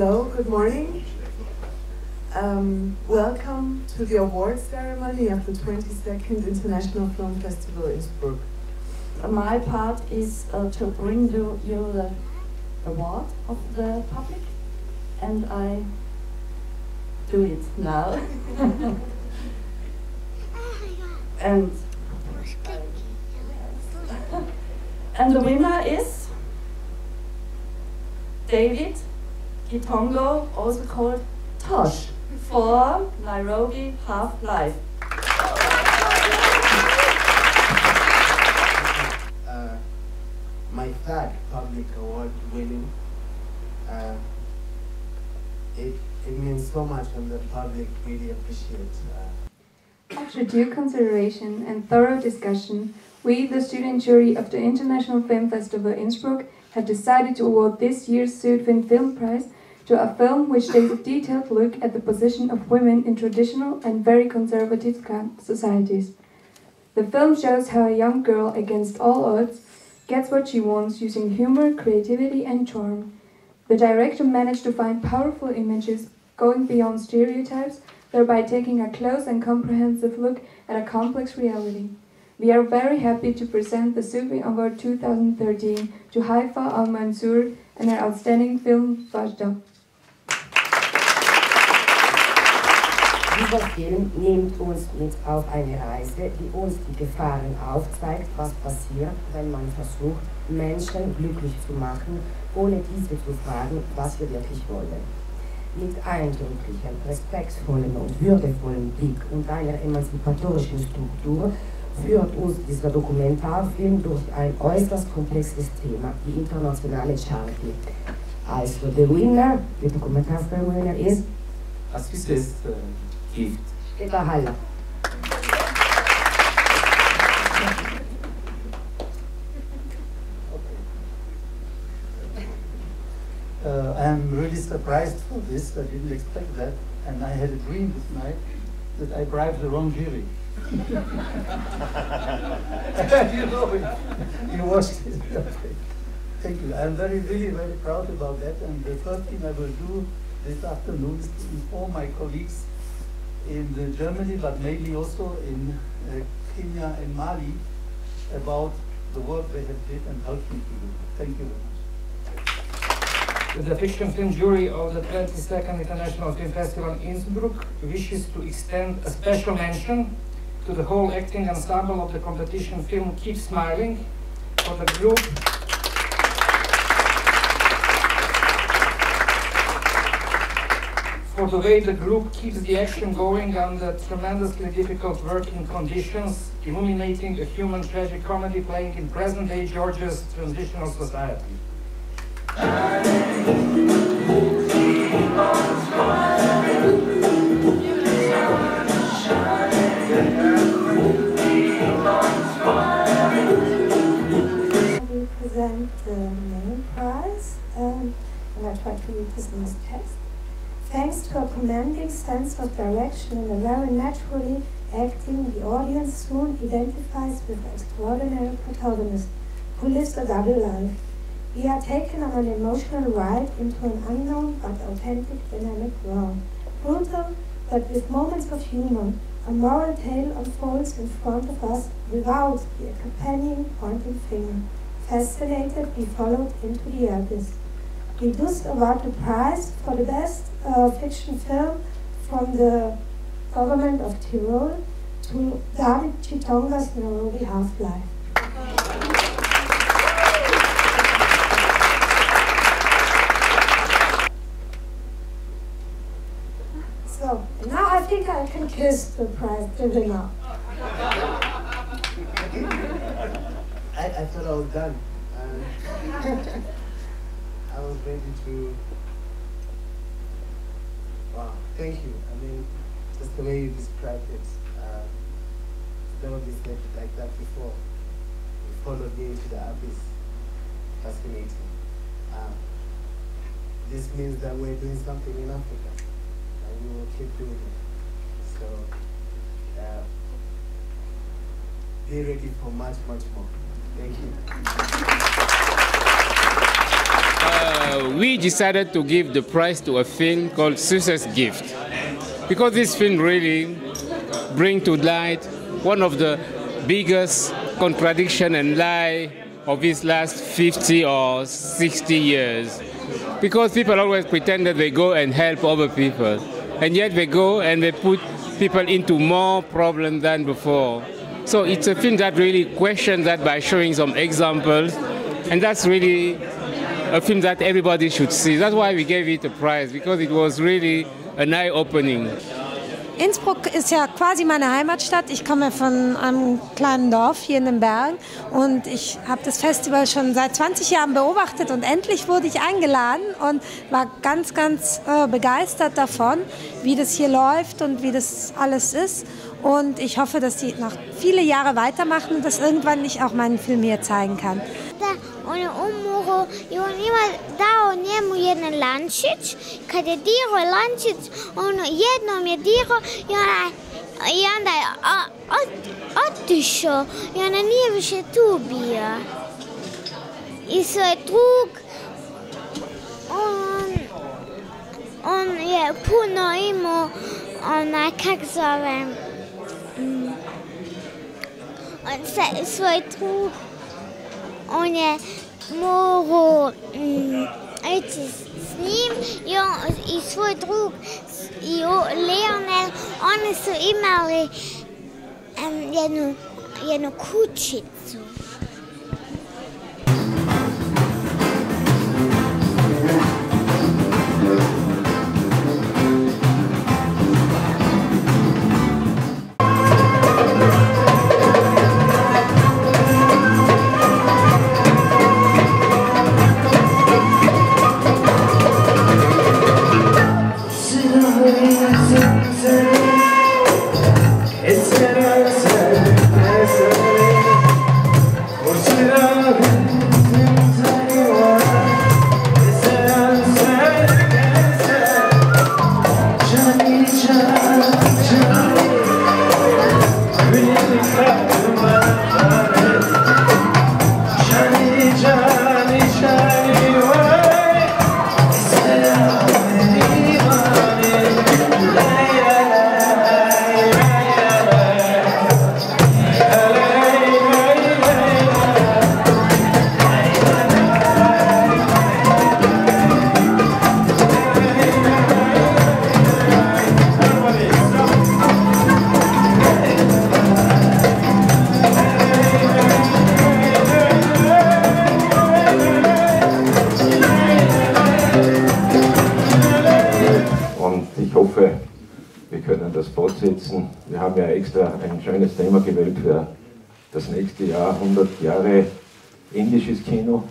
Hello, good morning. Um, welcome to the awards ceremony of the 22nd International Film Festival in Innsbruck. My part is uh, to bring you, you the award of the public, and I do it now. and and the winner is David Gitonga, also called Tosh, for Nairobi Half Life. Uh, my third public award winning. Uh, it, it means so much and the public really appreciates uh, After due consideration and thorough discussion, we, the student jury of the International Film Festival Innsbruck, have decided to award this year's Südwind Film Prize to a film which takes a detailed look at the position of women in traditional and very conservative societies. The film shows how a young girl, against all odds, gets what she wants using humor, creativity, and charm. The director managed to find powerful images going beyond stereotypes, thereby taking a close and comprehensive look at a complex reality. We are very happy to present the Sufi Award 2013 to Haifa Al Mansour and her outstanding film Wadjda. Dieser Film nimmt uns mit auf eine Reise, die uns die Gefahren aufzeigt, was passiert, wenn man versucht, Menschen glücklich zu machen, ohne diese zu fragen, was wir wirklich wollen. Mit eindrücklichem, respektvollen und würdevollen Blick und einer emanzipatorischen Struktur führt uns dieser Dokumentarfilm durch ein äußerst komplexes Thema, die internationale Charity. Also, the winner, the Dokumentarfilm winner is Assistes uh, gift. Peter Heller. Uh, I am really surprised for this. I didn't expect that. And I had a dream this night that I bribed the wrong jury. you know, it, you watched it. Thank you. I'm very, really very proud about that. And the first thing I will do this afternoon is to inform my colleagues in the Germany, but mainly also in uh, Kenya and Mali, about the work they have did and helped me to do. Thank you very much. The fiction film jury of the 22nd International Film Festival in Innsbruck wishes to extend a special mention to the whole acting ensemble of the competition film Keep Smiling for the group for the way the group keeps the action going under tremendously difficult working conditions, illuminating a human tragic comedy playing in present-day Georgia's transitional society. Present the main prize, um, and I try to read this in text. Thanks to a commanding sense of direction and a very naturally acting, the audience soon identifies with the extraordinary protagonist, who lives a double life. We are taken on an emotional ride into an unknown but authentic dynamic world. Brutal, but with moments of humor, a moral tale unfolds in front of us without the accompanying pointing finger. Fascinated, we followed into the abyss. We thus award the prize for the best uh, fiction film from the government of Tyrol to David Gitonga's Nairobi Half-Life. So, now I think I can kiss the prize, the winner. I, I thought I was done. Uh, I was ready to. Wow, thank you. I mean, just the way you described it. Uh, never been said like that before. You followed me into the abyss. Fascinating. Um, this means that we're doing something in Africa, and we will keep doing it. So, uh, be ready for much, much more. Thank you. Uh, we decided to give the prize to a film called Süßes Gift because this film really brings to light one of the biggest contradiction and lie of these last 50 or 60 years. Because people always pretend that they go and help other people, and yet they go and they put people into more problems than before. So it's a film that really questions that by showing some examples, and that's really a film that everybody should see. That's why we gave it a prize, because it was really an eye-opening. Innsbruck ist ja quasi meine Heimatstadt. Ich komme von einem kleinen Dorf hier in den Bergen und ich habe das Festival schon seit 20 Jahren beobachtet und endlich wurde ich eingeladen und war ganz, ganz äh, begeistert davon, wie das hier läuft und wie das alles ist. Und ich hoffe, dass die noch viele Jahre weitermachen und dass irgendwann ich auch meinen Film hier zeigen kann. On je umro i on ima dao njemu jedan lančić. Kad je dirao lančić, on jednom je dirao i, ona, i onda je otišao i ona nije više tu bio. I svoj drug, on, on je puno imao, ona, kak zove, mm, on se, svoj drug, on je morao mm, ići s njim i, svoj drug i Leonel, oni su imali jednu, jednu kućicu. Wir schönes Thema gewählt für das nächste Jahr, 100 Jahre indisches Kino.